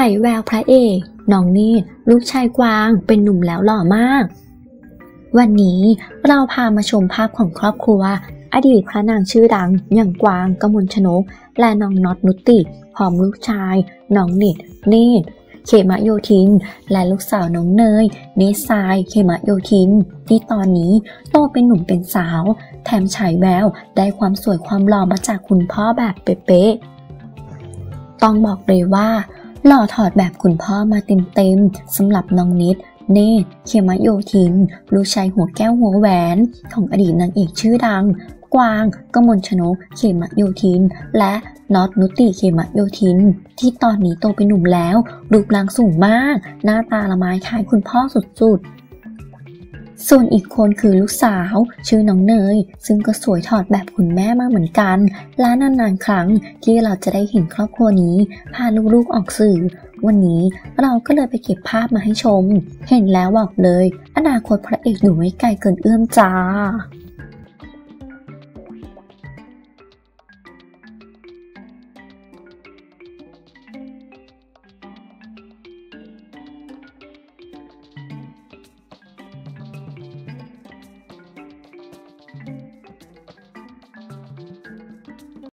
ายแววพระเอกน้องนี่ลูกชายกวางเป็นหนุ่มแล้วหล่อมาก วันนี้เราพามาชมภาพของครอบครัว อดีตพระนางชื่อดัง อย่างกวางกมลชนก และน้องน็อตนุติพร้อมลูกชาย น้องเนตเนตเขมะโยธิน และลูกสาวน้องเนย เนสาย เขมะโยธิน ที่ตอนนี้โตเป็นหนุ่มเป็นสาว แถมฉายแววได้ความสวยความหล่อมาจากคุณพ่อแบบเป๊ะๆต้องบอกเลยว่า หล่อถอดแบบคุณพ่อมาเต็มๆสำหรับน้องนิด เนตเขมะโยธิน ลูกชายหัวแก้วหัวแหวน ของอดีตนางเอกชื่อดัง กวางกมลชนกเขมะโยธิน และน็อตนุติเขมะโยธิน ที่ตอนนี้โตเป็นหนุ่มแล้ว รูปร่างสูงมาก หน้าตาละไม้คล้ายคุณพ่อสุดๆ ส่วนอีกคนคือลูกสาว ชื่อน้องเนย ซึ่งก็สวยถอดแบบคุณแม่มากเหมือนกัน และนานๆครั้งที่เราจะได้เห็นครอบครัวนี้พาลูกๆออกสื่อ วันนี้เราก็เลยไปเก็บภาพมาให้ชม เห็นแล้วบอกเลย อนาคตพระเอกอยู่ไม่ไกลเกินเอื้อมจ้า